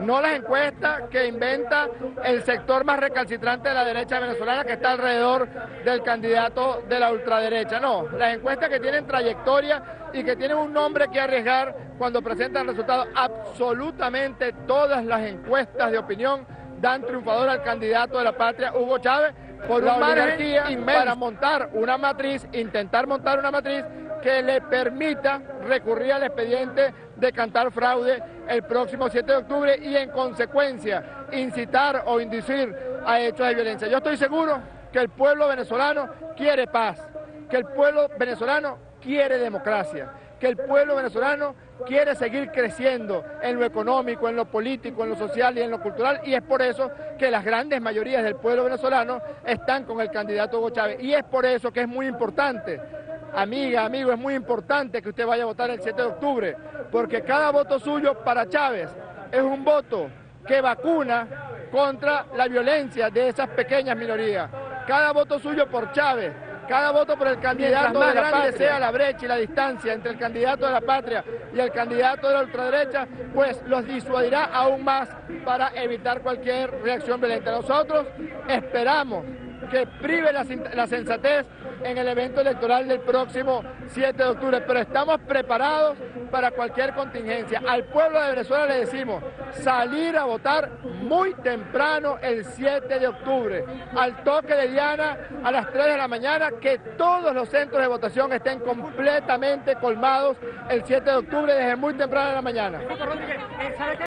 no las encuestas que inventa el sector más recalcitrante de la derecha venezolana que está alrededor del candidato de la ultraderecha, no, las encuestas que tienen trayectoria y que tienen un nombre que arriesgar cuando presentan resultados. Absolutamente todas las encuestas de opinión dan triunfador al candidato de la patria, Hugo Chávez, por la margen para montar una matriz, intentar montar una matriz que le permita recurrir al expediente de cantar fraude el próximo 7 de octubre y en consecuencia incitar o inducir a hechos de violencia. Yo estoy seguro que el pueblo venezolano quiere paz, que el pueblo venezolano quiere democracia, que el pueblo venezolano quiere seguir creciendo en lo económico, en lo político, en lo social y en lo cultural y es por eso que las grandes mayorías del pueblo venezolano están con el candidato Hugo Chávez y es por eso que es muy importante Amiga, amigo, es muy importante que usted vaya a votar el 7 de octubre, porque cada voto suyo para Chávez es un voto que vacuna contra la violencia de esas pequeñas minorías. Cada voto suyo por Chávez, cada voto por el candidato más grande sea la brecha y la distancia entre el candidato de la patria y el candidato de la ultraderecha, pues los disuadirá aún más para evitar cualquier reacción violenta. Nosotros esperamos que prive la, sensatez en el evento electoral del próximo 7 de octubre, pero estamos preparados para cualquier contingencia. Al pueblo de Venezuela le decimos salir a votar muy temprano el 7 de octubre, al toque de Diana a las 3 de la mañana, que todos los centros de votación estén completamente colmados el 7 de octubre desde muy temprano en la mañana.